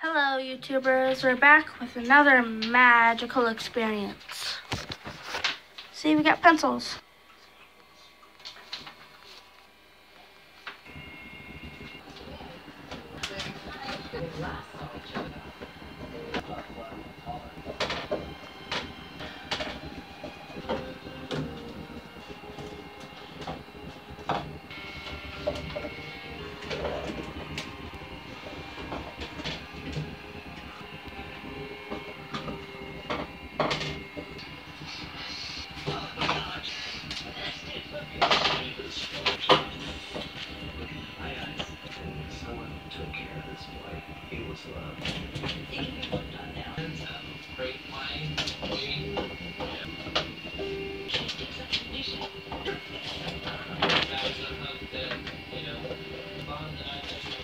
Hello, YouTubers. We're back with another magical experience. See, we got pencils.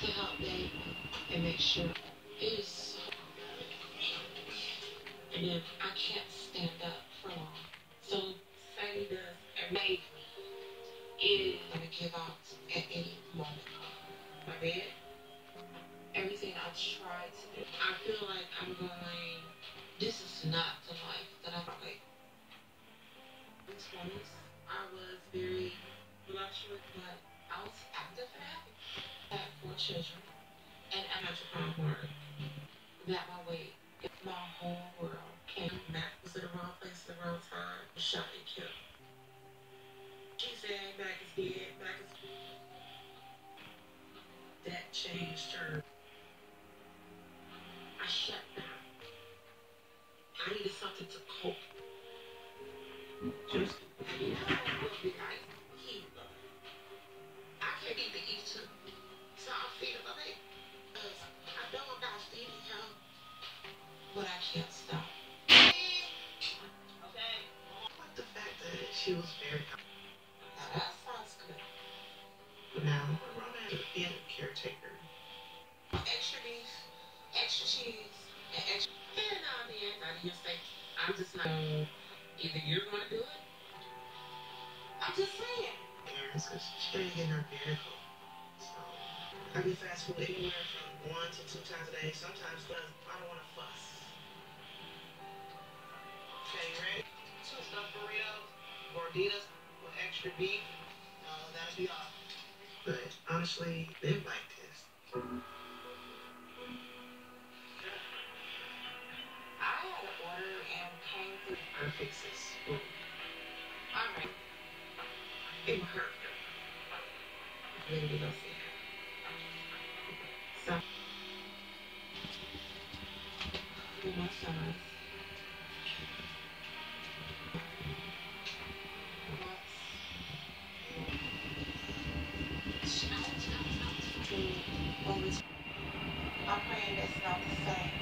to help Dave and make sure is and then I can't stand up for long. So say and Dave is gonna give out at any moment. My bed, everything I tried to do. I feel like I'm going this is not the life that I'm like in twenties, I was very voluptuous, but I was active and happy. I four children, and I'm at the word that my If my whole world came back in the wrong place at the wrong time, shot and killed. She said, "Back is dead, back is." Dead. That changed her. I shut down. But I can't stop. Okay. Like the fact that she was very. Now that sounds good. But now, Roman is being a caretaker. Extra beef, extra cheese, and extra. And now and then, I just say, I'm just not. Either you're going to do it. I'm just saying. Parents, because she ain't getting her vehicle. So, I get fast food anywhere from one to two times a day. Sometimes because Okay, you ready? Two stuffed burritos, gorditas with extra beef. Uh, that'll be all. But honestly, they like this. I had an order and came through her fixes. Alright. It hurt. Maybe we don't see her. So. You my son. I'm praying that's not the same.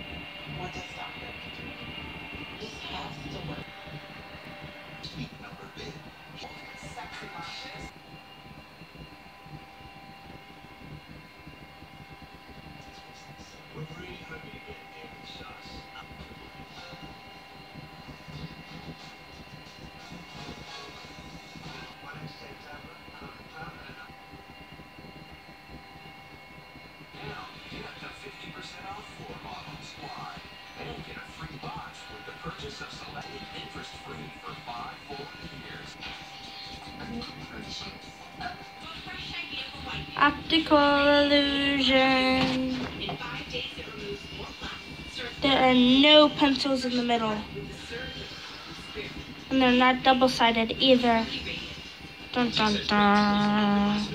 Optical illusion. There are no pencils in the middle. And they're not double sided either. Dun dun dun.